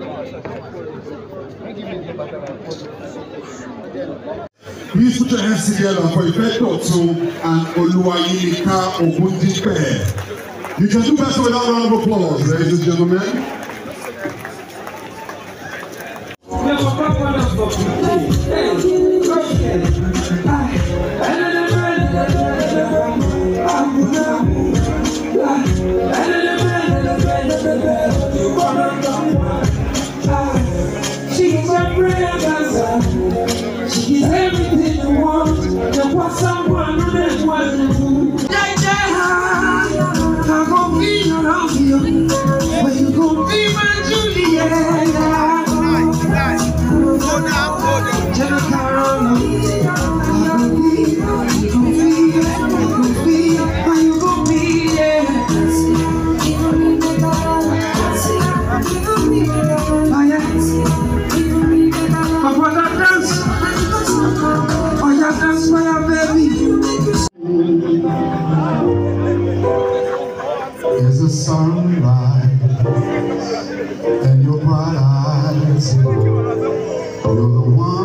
We put Hospital MCDL Ọ̀pọ̀-Ìfẹ́tọ̀ Tún and Olúwayíká Ògúndípẹ̀. You can do better without round of applause, ladies and gentlemen. Hey. Dios. sunrise and your bright eyes. You're the one.